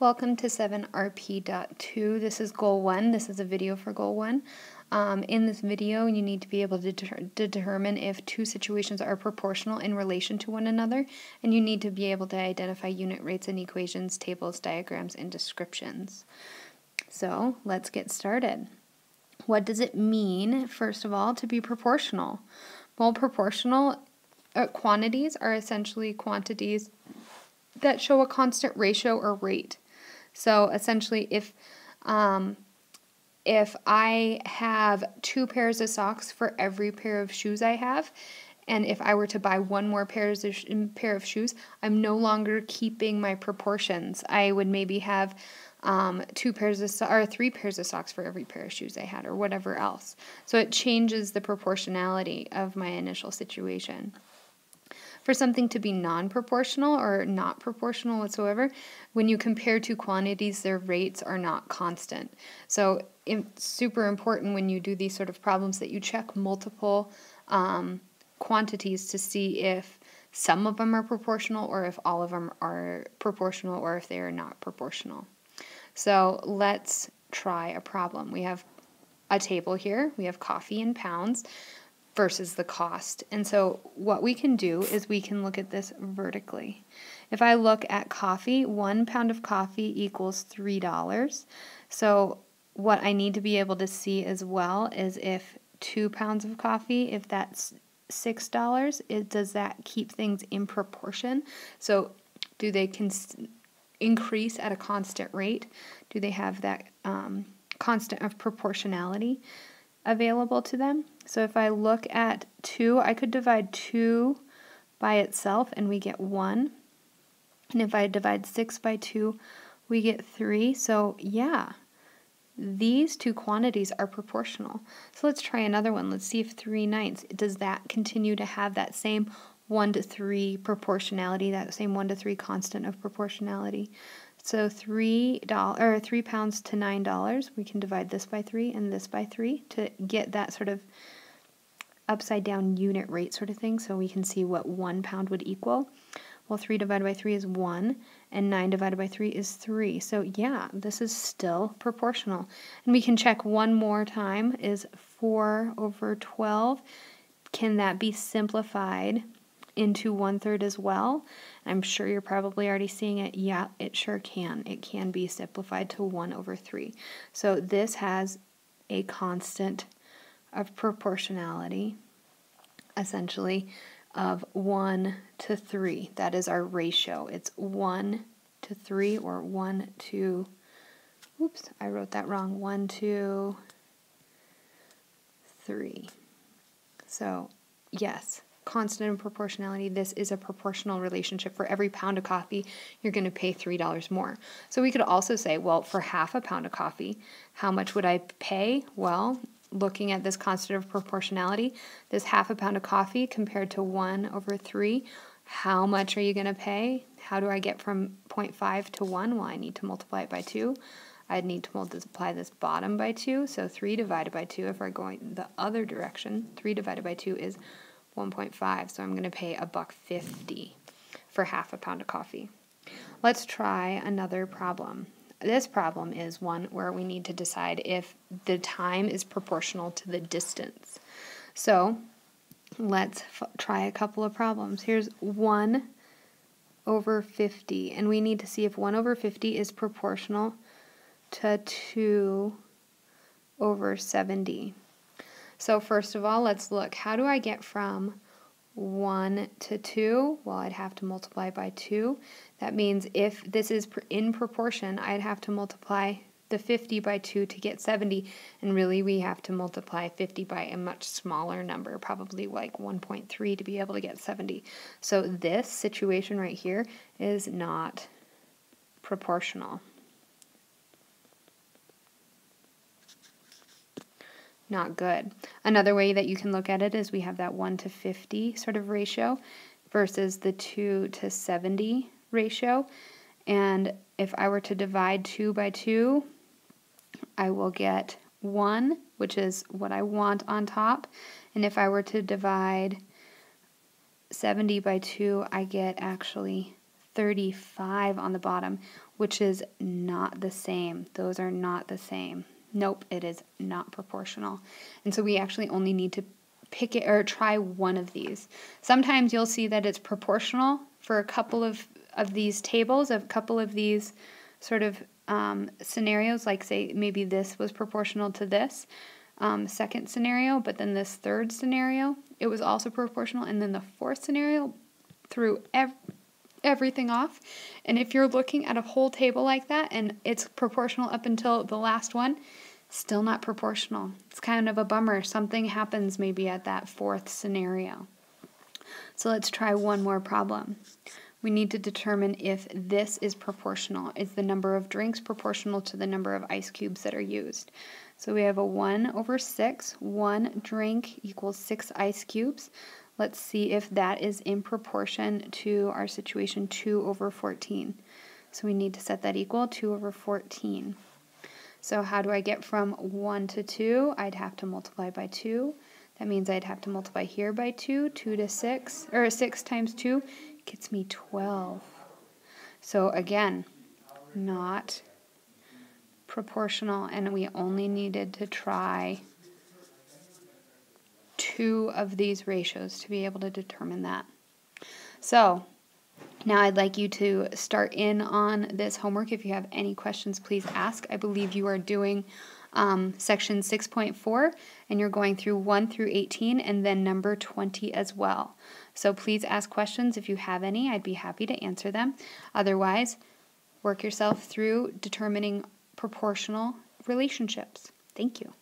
Welcome to 7RP.2. This is goal one. This is a video for goal one. Um, in this video, you need to be able to, de to determine if two situations are proportional in relation to one another, and you need to be able to identify unit rates in equations, tables, diagrams, and descriptions. So let's get started. What does it mean, first of all, to be proportional? Well, proportional uh, quantities are essentially quantities that show a constant ratio or rate. So essentially, if um, if I have two pairs of socks for every pair of shoes I have, and if I were to buy one more pairs of pair of shoes, I'm no longer keeping my proportions. I would maybe have um, two pairs of so- or three pairs of socks for every pair of shoes I had, or whatever else. So it changes the proportionality of my initial situation. For something to be non proportional or not proportional whatsoever, when you compare two quantities, their rates are not constant. So it's super important when you do these sort of problems that you check multiple um, quantities to see if some of them are proportional or if all of them are proportional or if they are not proportional. So let's try a problem. We have a table here, we have coffee in pounds versus the cost. And so what we can do is we can look at this vertically. If I look at coffee, one pound of coffee equals $3. So what I need to be able to see as well is if two pounds of coffee, if that's six dollars, does that keep things in proportion? So do they increase at a constant rate? Do they have that um, constant of proportionality? Available to them. So if I look at 2, I could divide 2 by itself and we get 1. And if I divide 6 by 2, we get 3. So yeah, these two quantities are proportional. So let's try another one. Let's see if 3 ninths, does that continue to have that same 1 to 3 proportionality, that same 1 to 3 constant of proportionality. So three dollars or three pounds to nine dollars. We can divide this by three and this by three to get that sort of upside down unit rate sort of thing. So we can see what one pound would equal. Well, three divided by three is one, and nine divided by three is three. So yeah, this is still proportional. And we can check one more time. Is four over twelve? Can that be simplified into one third as well. I'm sure you're probably already seeing it. Yeah, it sure can. It can be simplified to 1 over 3. So this has a constant of proportionality, essentially, of 1 to 3. That is our ratio. It's 1 to 3 or 1 to, oops, I wrote that wrong, 1 to 3. So, yes, constant in proportionality, this is a proportional relationship. For every pound of coffee, you're going to pay $3 more. So we could also say, well, for half a pound of coffee, how much would I pay? Well, looking at this constant of proportionality, this half a pound of coffee compared to 1 over 3, how much are you going to pay? How do I get from 0.5 to 1? Well, I need to multiply it by 2. I'd need to multiply this bottom by 2, so 3 divided by 2, if we're going the other direction, 3 divided by 2 is 1.5, so I'm going to pay a buck 50 for half a pound of coffee. Let's try another problem. This problem is one where we need to decide if the time is proportional to the distance. So let's try a couple of problems. Here's 1 over 50, and we need to see if 1 over 50 is proportional to 2 over 70. So first of all, let's look. How do I get from 1 to 2? Well, I'd have to multiply by 2. That means if this is in proportion, I'd have to multiply the 50 by 2 to get 70. And really, we have to multiply 50 by a much smaller number, probably like 1.3 to be able to get 70. So this situation right here is not proportional. Not good. Another way that you can look at it is we have that 1 to 50 sort of ratio versus the 2 to 70 ratio. And if I were to divide 2 by 2, I will get 1, which is what I want on top. And if I were to divide 70 by 2, I get actually 35 on the bottom, which is not the same. Those are not the same. Nope, it is not proportional. And so we actually only need to pick it or try one of these. Sometimes you'll see that it's proportional for a couple of, of these tables, a couple of these sort of um, scenarios, like say maybe this was proportional to this um, second scenario, but then this third scenario, it was also proportional, and then the fourth scenario through ev- everything off. And if you're looking at a whole table like that and it's proportional up until the last one, still not proportional. It's kind of a bummer. Something happens maybe at that fourth scenario. So let's try one more problem. We need to determine if this is proportional. Is the number of drinks proportional to the number of ice cubes that are used? So we have a 1 over 6. One drink equals 6 ice cubes. Let's see if that is in proportion to our situation 2 over 14. So we need to set that equal 2 over 14. So how do I get from 1 to 2? I'd have to multiply by 2. That means I'd have to multiply here by 2. 2 to 6, or 6 times 2 gets me 12. So again, not proportional, and we only needed to try two of these ratios to be able to determine that. So now I'd like you to start in on this homework. If you have any questions, please ask. I believe you are doing um, section 6.4 and you're going through 1 through 18 and then number 20 as well. So please ask questions if you have any. I'd be happy to answer them. Otherwise, work yourself through determining proportional relationships. Thank you.